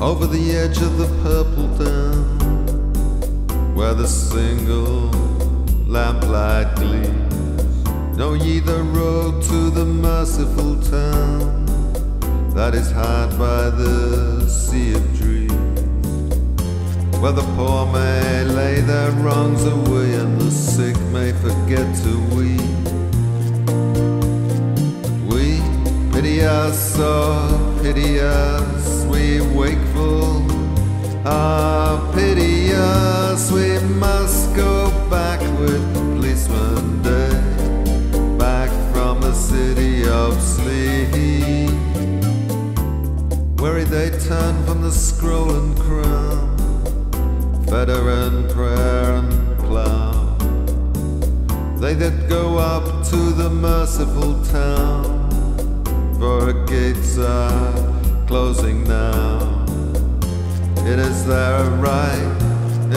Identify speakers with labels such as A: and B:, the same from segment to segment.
A: over the edge of the purple down, where the single lamplight gleams. Know ye the road to the merciful town that is hard by the sea of dreams, where the poor may lay their wrongs away and the sick may forget to weep. We pity us, oh pity us, we wake Weary they turn from the scroll and crown, fetter and prayer and plough. They that go up to the merciful town, for her gates are closing now. It is their right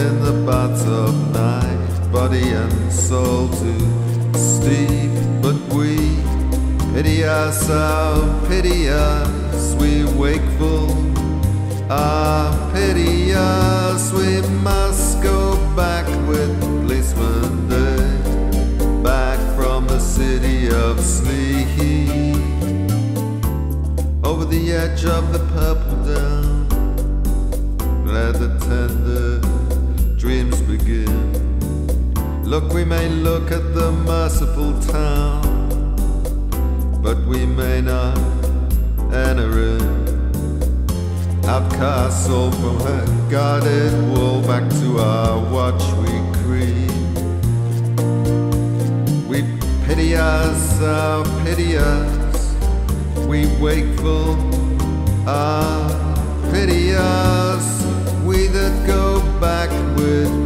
A: in the baths of night, body and soul to steep, but we pity ourselves, pity us Sweet wakeful Ah, pity us, we must go back with Policeman Day Back from the city of sleep Over the edge of the purple down Let the tender dreams begin Look, we may look at the merciful town Up castle from her guarded wall back to our watch we creep. We pity us, our pity us, we wakeful, our pity us, we that go back with